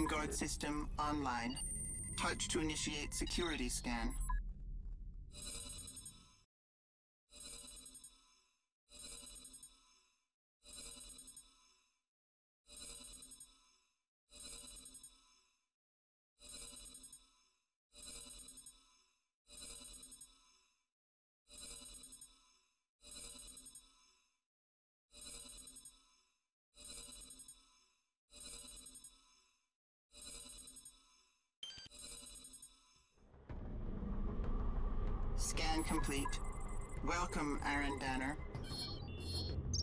Vanguard system online. Touch to initiate security scan. Scan complete. Welcome, Arran Danner.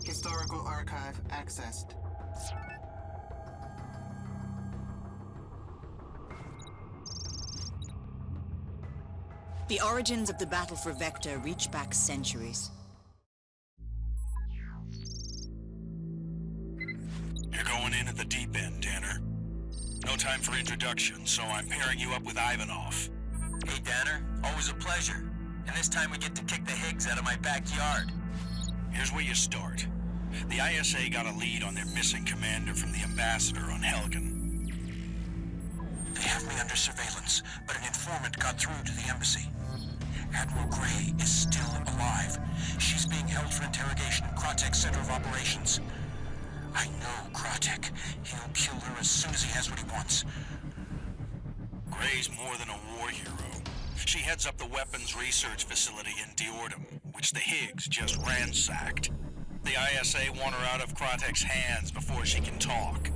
Historical Archive accessed. The origins of the battle for Vekta reach back centuries. You're going in at the deep end, Danner. No time for introduction, so I'm pairing you up with Ivanov. Hey, Danner. Always a pleasure. And this time we get to kick the Higgs out of my backyard. Here's where you start. The ISA got a lead on their missing commander from the ambassador on Helghan. They have me under surveillance, but an informant got through to the embassy. Admiral Gray is still alive. She's being held for interrogation in Kratek's Center of Operations. I know Kratek. He'll kill her as soon as he has what he wants. Gray's more than a war hero. She heads up the weapons research facility in Diordum, which the Higgs just ransacked. The ISA want her out of Kratek's hands before she can talk.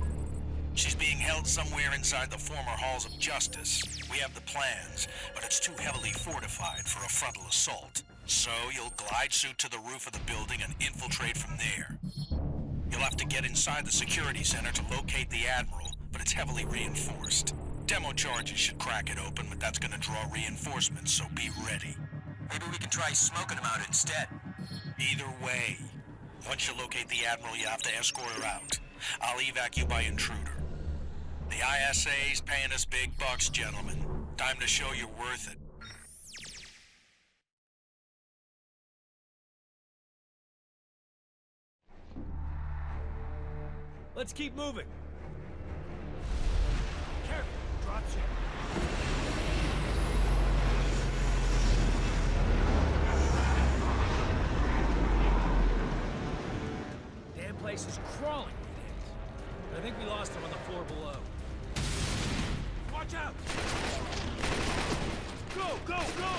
She's being held somewhere inside the former halls of justice. We have the plans, but it's too heavily fortified for a frontal assault. So you'll glide suit to the roof of the building and infiltrate from there. You'll have to get inside the security center to locate the Admiral, but it's heavily reinforced. Demo charges should crack it open, but that's gonna draw reinforcements, so be ready. Maybe we can try smoking them out instead. Either way, once you locate the Admiral, you have to escort her out. I'll evac you by intruder. The ISA's paying us big bucks, gentlemen. Time to show you're worth it. Let's keep moving. Place is crawling with hits. I think we lost him on the floor below. Watch out! Go, go, go!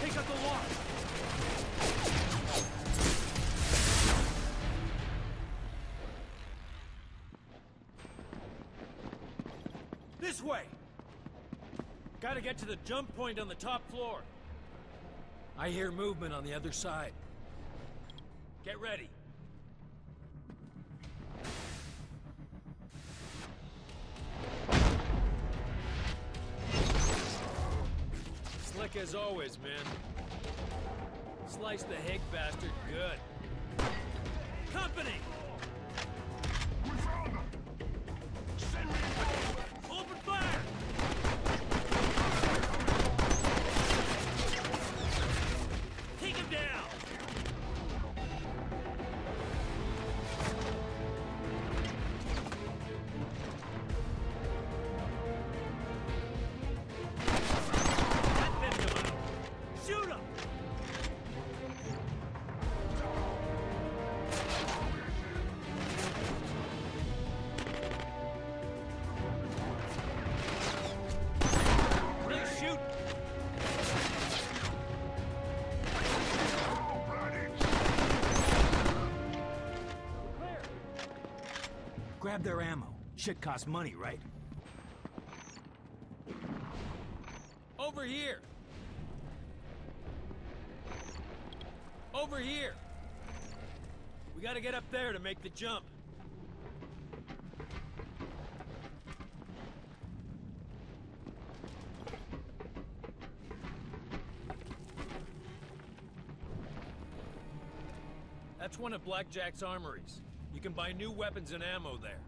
Take out the lock! This way! Gotta get to the jump point on the top floor. I hear movement on the other side. Get ready. Slick as always, man. Slice the Hig bastard good. Company! Open Grab their ammo. Shit costs money, right? Over here! Over here! We gotta get up there to make the jump. That's one of Blackjack's armories. You can buy new weapons and ammo there.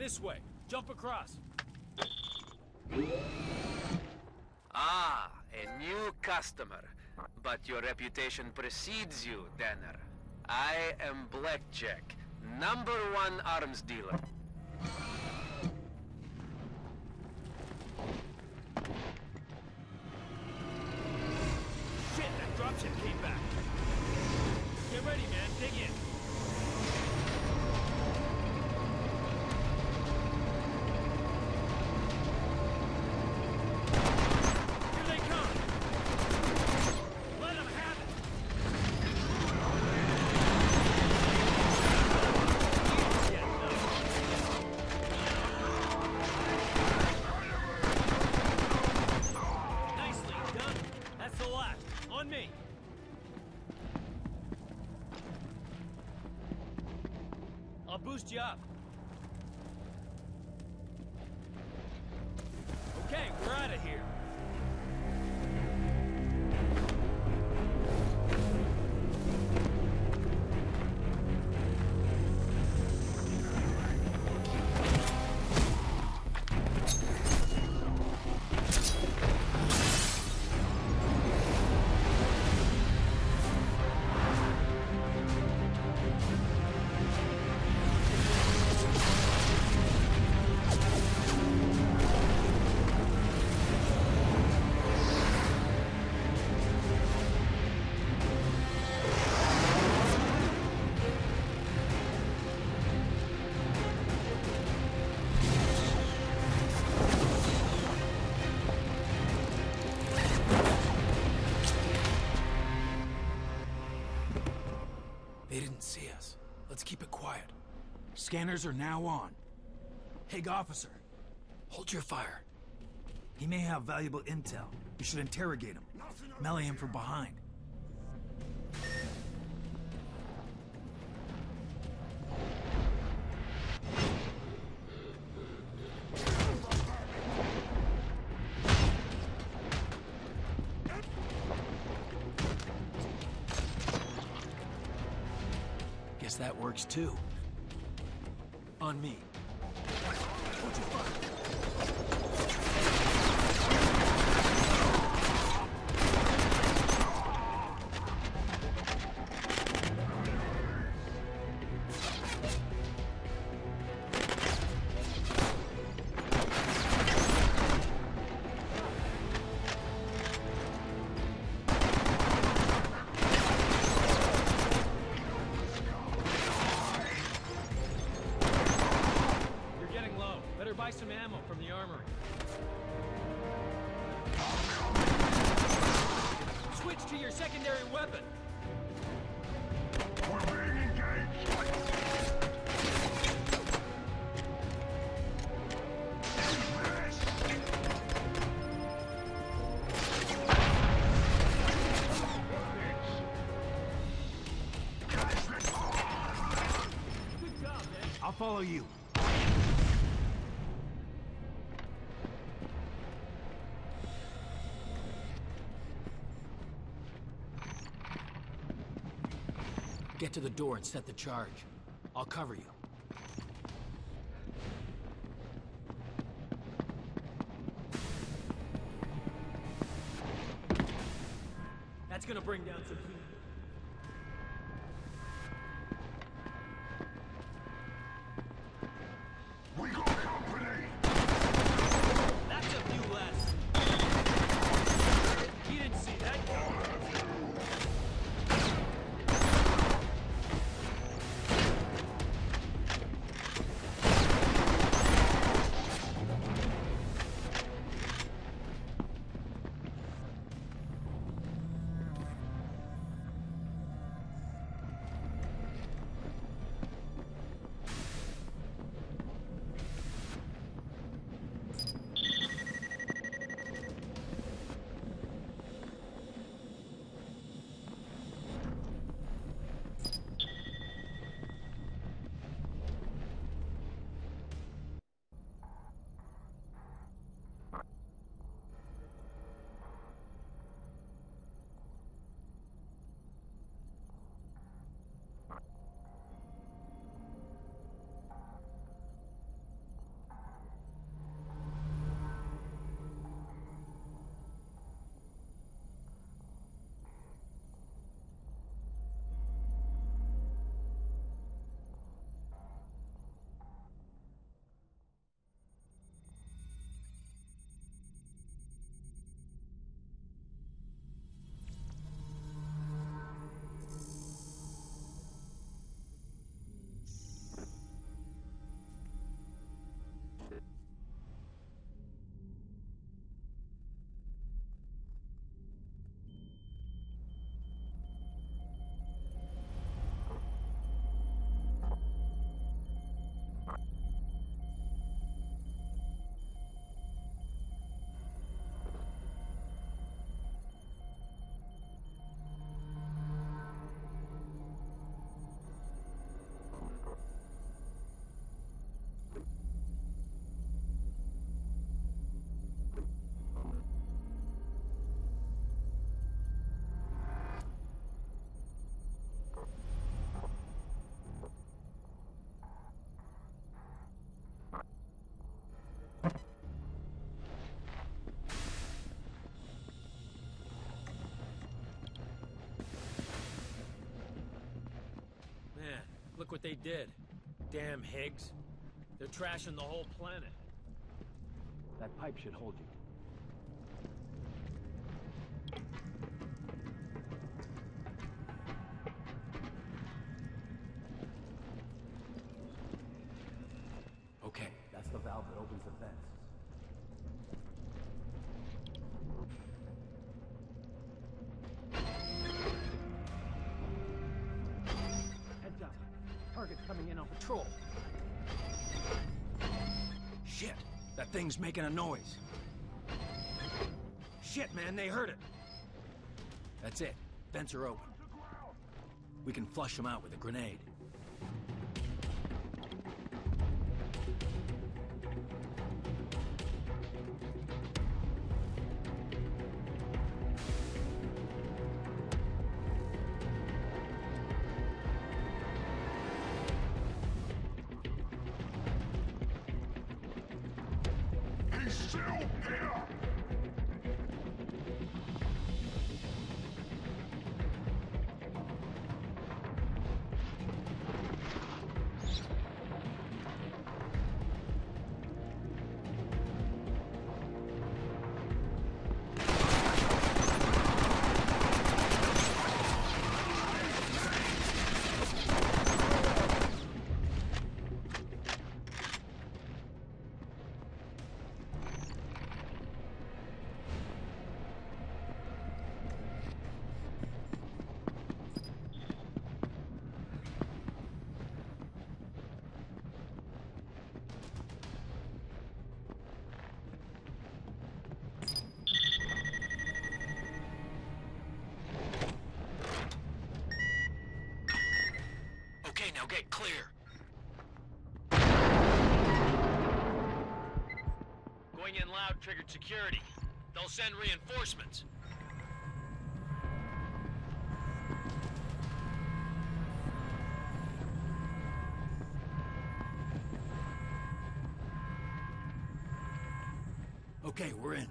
This way. Jump across. Ah, a new customer. But your reputation precedes you, Danner. I am Blackjack, number one arms dealer. You up. They didn't see us. Let's keep it quiet. Scanners are now on. Hig officer, hold your fire. He may have valuable intel. We should interrogate him. Melee him from behind. Too. On me. Follow you. Get to the door and set the charge. I'll cover you. Look what they did. Damn Higgs. They're trashing the whole planet. That pipe should hold you. Thing's making a noise. Shit, man, they heard it. That's it. Vents are open. We can flush them out with a grenade. Okay, now get clear. Going in loud triggered security. They'll send reinforcements. Okay, we're in.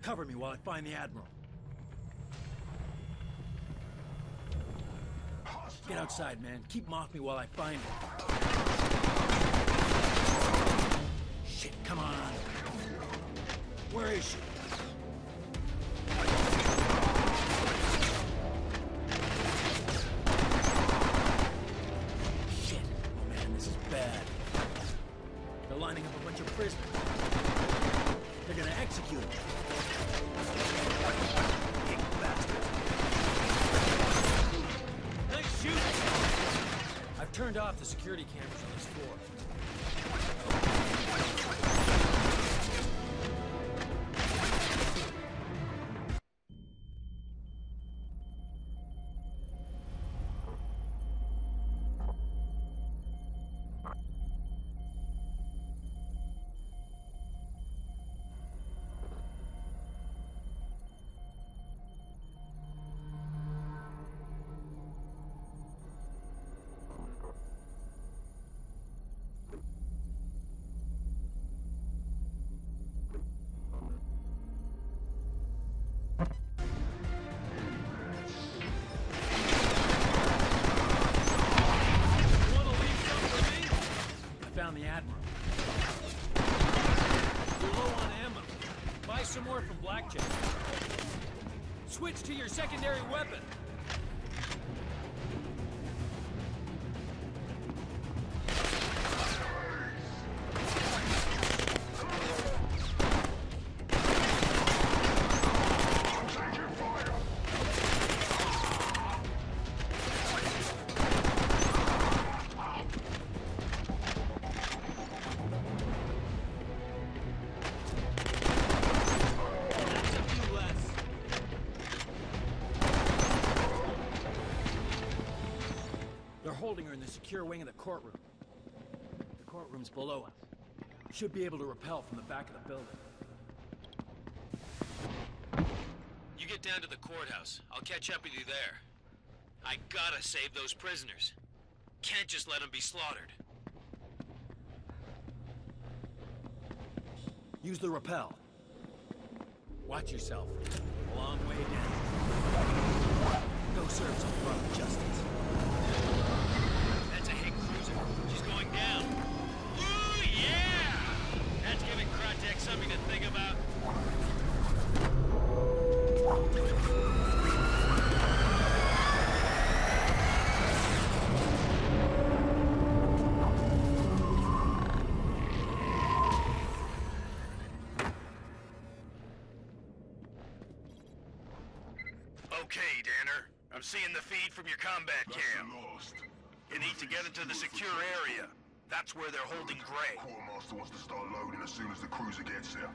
Cover me while I find the Admiral. Get outside, man. Keep 'em off me while I find him. Shit, come on. Where is she? Off the security cameras Admiral. You're low on ammo. Buy some more from Blackjack. Switch to your secondary weapon. Secure wing of the courtroom. The courtroom's below us. Should be able to repel from the back of the building. You get down to the courthouse. I'll catch up with you there. I gotta save those prisoners. Can't just let them be slaughtered. Use the rappel. Watch yourself. A long way down. Go serve some rough justice. Combat cam. Lost. You need to get into the secure area. That's where they're holding Gray. Quartermaster wants to start loading as soon as the cruiser gets there.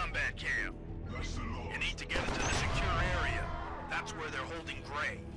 Combat cam. That's You need to get into the secure area. That's where they're holding Gray.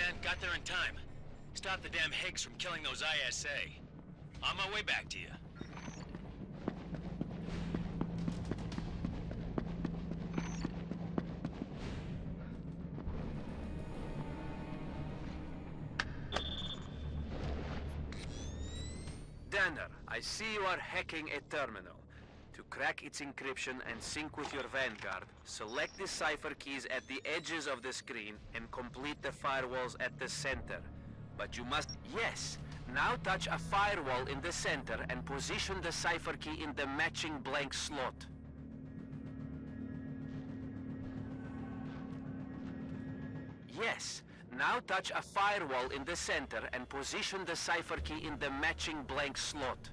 Man, got there in time. Stop the damn Higgs from killing those ISA. On my way back to you. Danner, I see you are hacking a terminal. Crack its encryption and sync with your Vanguard, select the cipher keys at the edges of the screen and complete the firewalls at the center. But you must... Yes! Now touch a firewall in the center and position the cipher key in the matching blank slot. Yes. Now touch a firewall in the center and position the cipher key in the matching blank slot.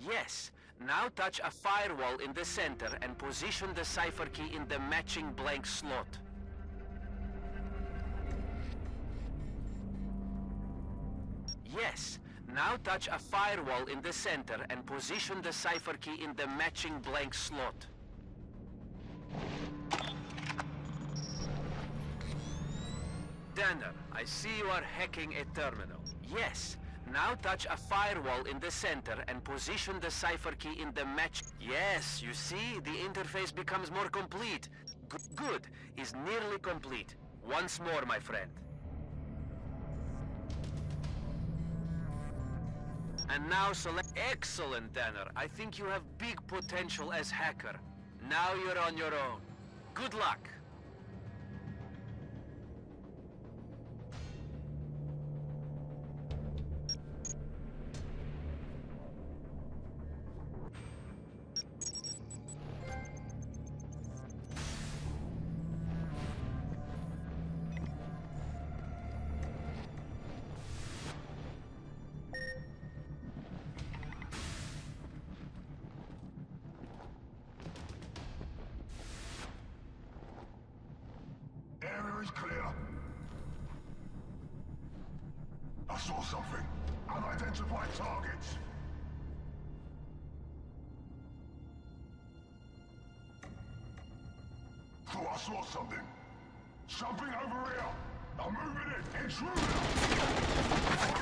Yes. Now touch a firewall in the center and position the cipher key in the matching blank slot. Yes. Now touch a firewall in the center and position the cipher key in the matching blank slot. Danner, I see you are hacking a terminal. Yes. Now touch a firewall in the center and position the cipher key in the match. Yes, you see, the interface becomes more complete. G good, is nearly complete. Once more, my friend. And now select... Excellent, Danner. I think you have big potential as hacker. Now you're on your own. Good luck. Something. Unidentified targets. Thought I saw something. Something over here. I'm moving it. Intruder!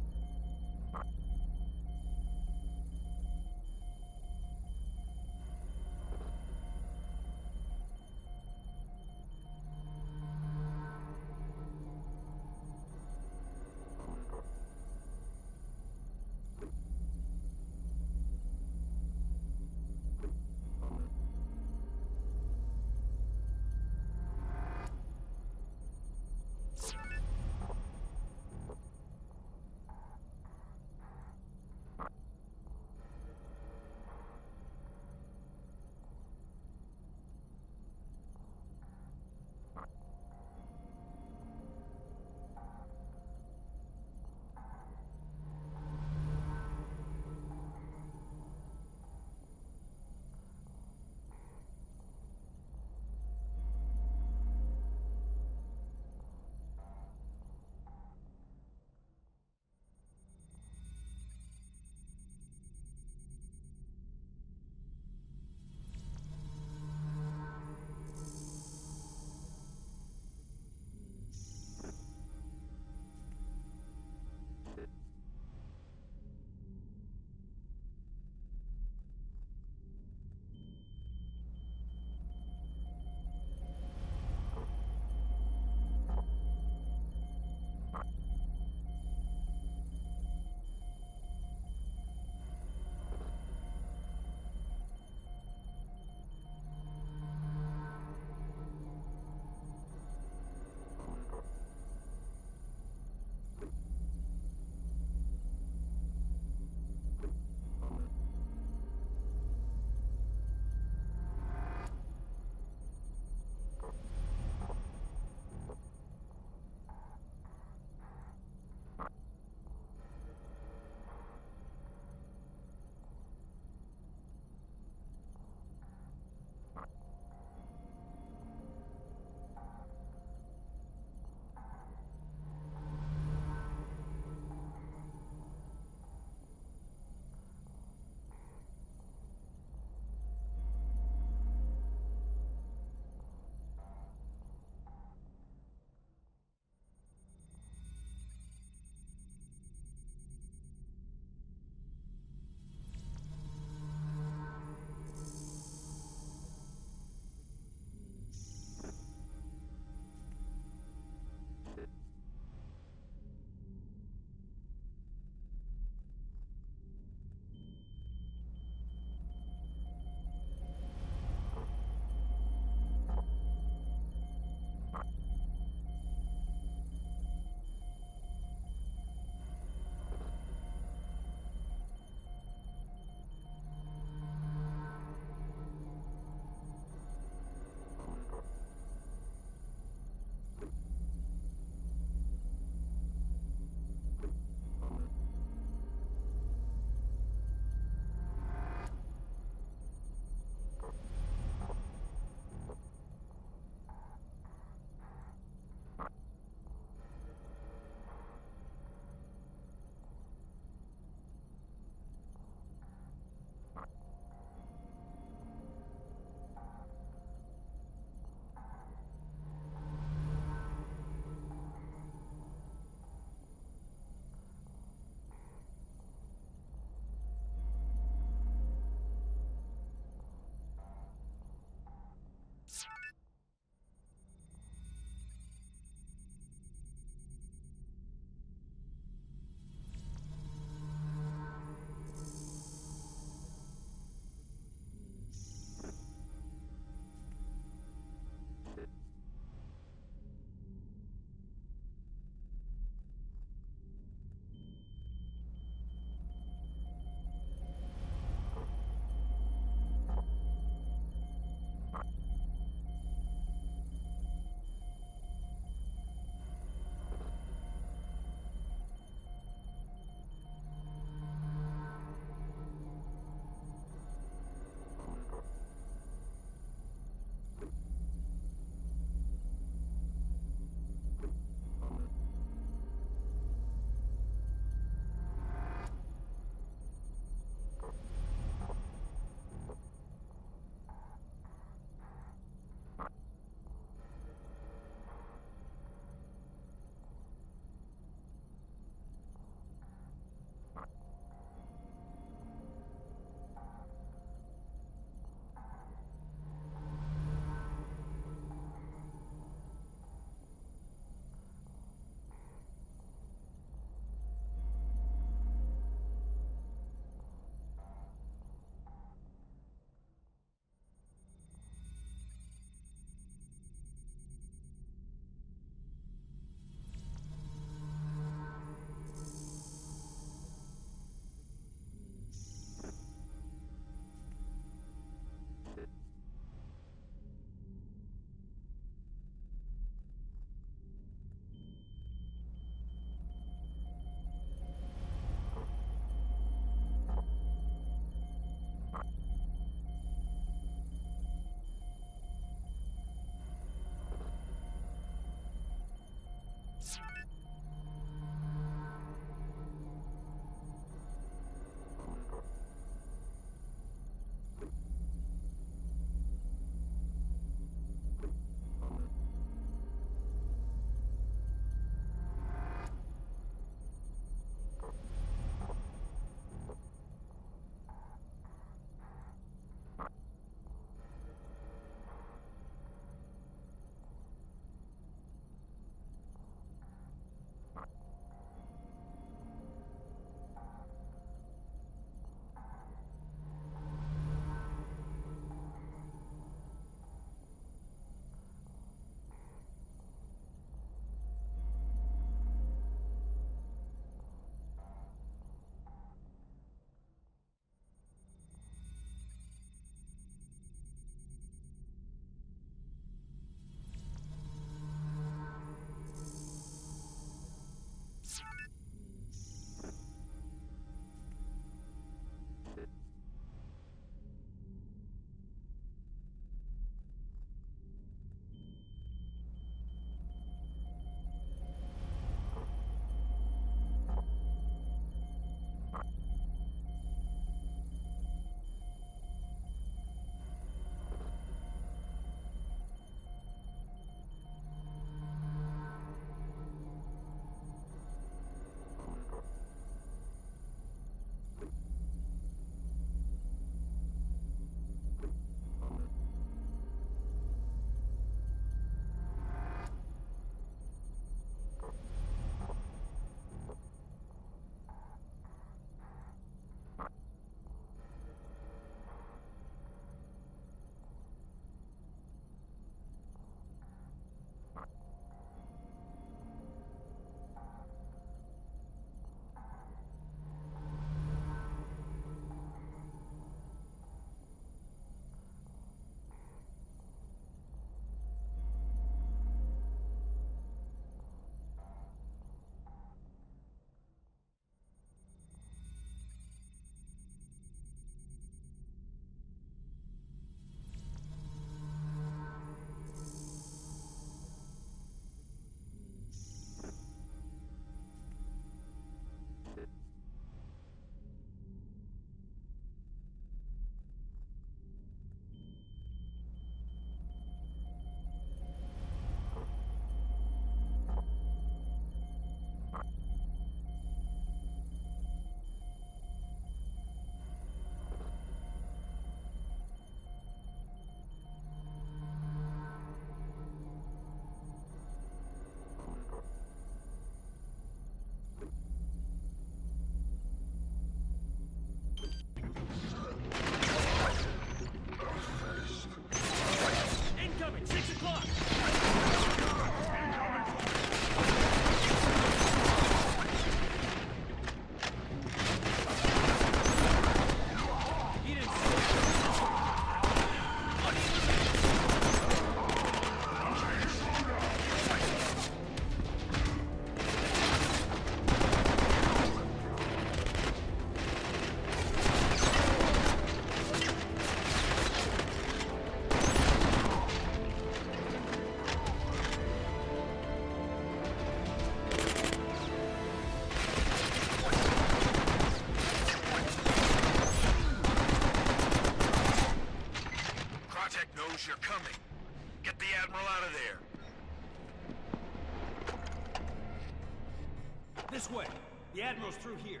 Way. The Admiral's through here.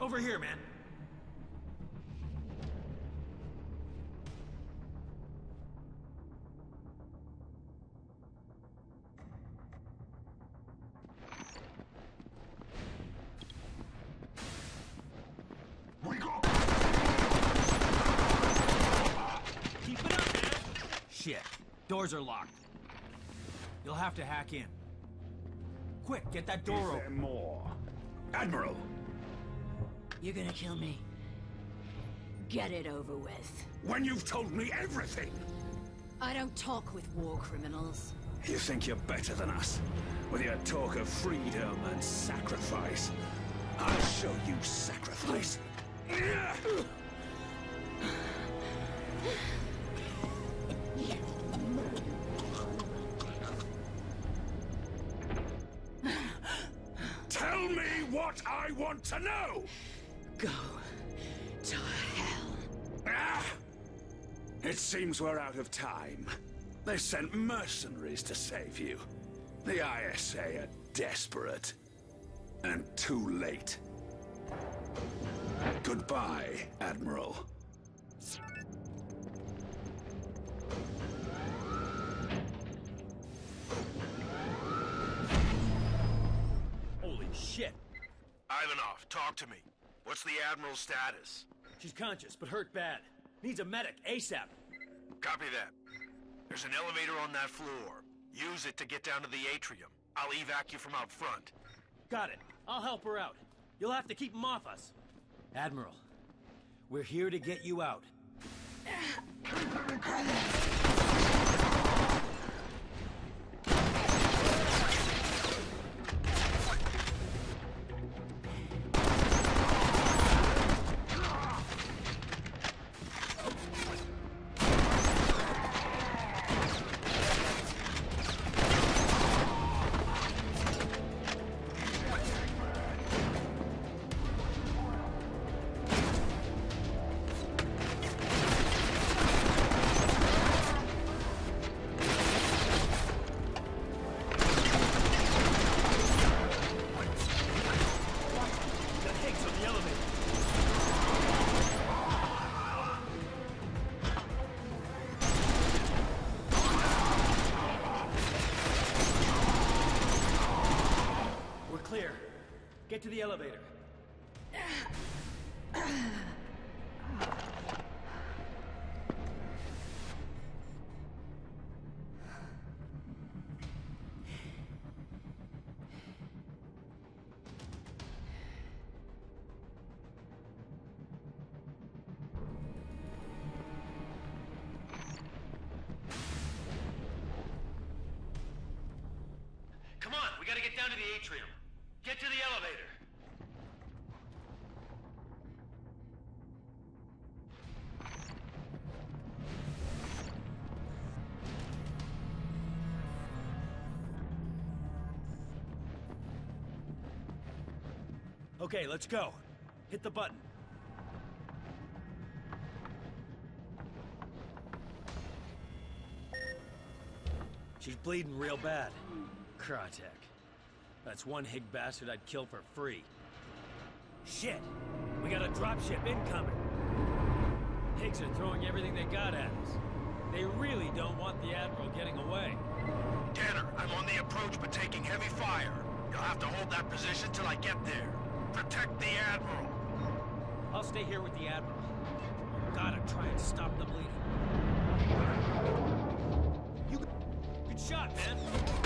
Over here, man. Doors are locked. You'll have to hack in. Quick, get that door Is there open. more? Admiral, You're gonna kill me. Get it over with. when you've told me everything, I don't talk with war criminals. you think you're better than us. With your talk of freedom and sacrifice. I'll show you sacrifice. What I want to know! Go to hell. Ah! It seems we're out of time. They sent mercenaries to save you. The ISA are desperate. And too late. Goodbye, Admiral. Ivanov, talk to me. What's the Admiral's status? She's conscious, but hurt bad. Needs a medic, ASAP. Copy that. There's an elevator on that floor. Use it to get down to the atrium. I'll evac you from out front. Got it. I'll help her out. You'll have to keep them off us. Admiral, we're here to get you out. To the elevator. Come on, we gotta get down to the atrium. Get to the elevator. Okay, let's go. Hit the button. She's bleeding real bad. Kratek. That's one Hig bastard I'd kill for free. Shit! We got a dropship incoming! Higs are throwing everything they got at us. They really don't want the Admiral getting away. Danner, I'm on the approach but taking heavy fire. You'll have to hold that position till I get there. Protect the Admiral. I'll stay here with the Admiral. Gotta try and stop the bleeding. You... Good shot, man!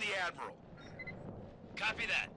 The Admiral. Copy that.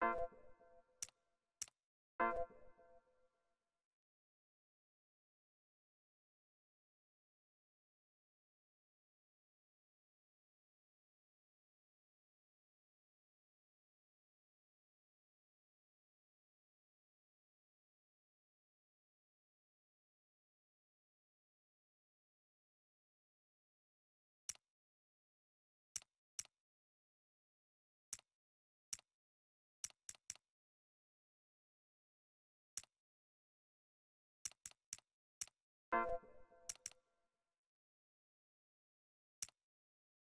you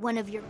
one of your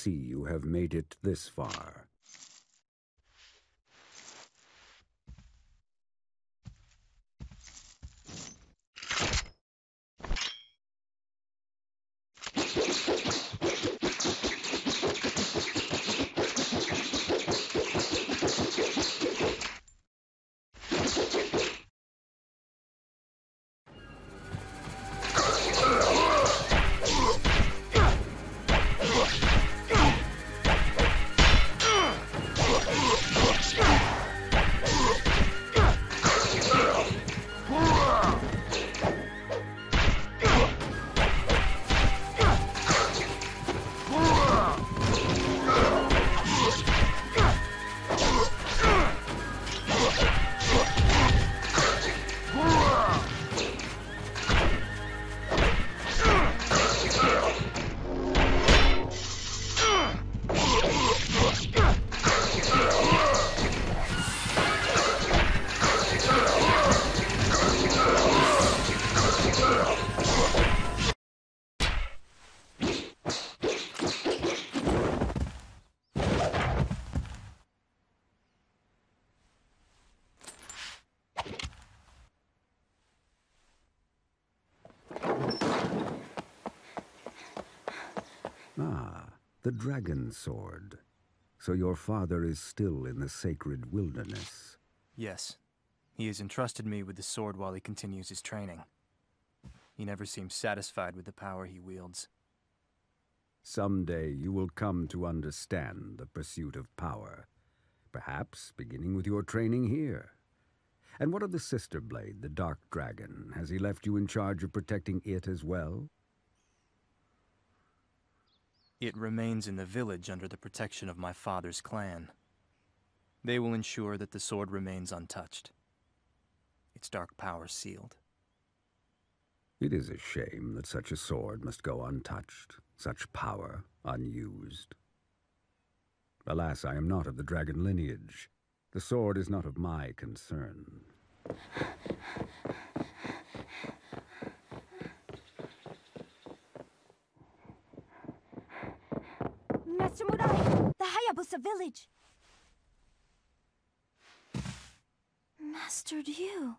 see you have made it this far. Dragon sword. So your father is still in the sacred wilderness. Yes. He has entrusted me with the sword while he continues his training. He never seems satisfied with the power he wields. Someday you will come to understand the pursuit of power. Perhaps beginning with your training here. And what of the Sister Blade, the Dark Dragon? Has he left you in charge of protecting it as well? It remains in the village under the protection of my father's clan. They will ensure that the sword remains untouched. Its dark power sealed. It is a shame that such a sword must go untouched, such power unused. Alas, I am not of the dragon lineage. The sword is not of my concern. Master Murai, the Hayabusa village. Master Ryu.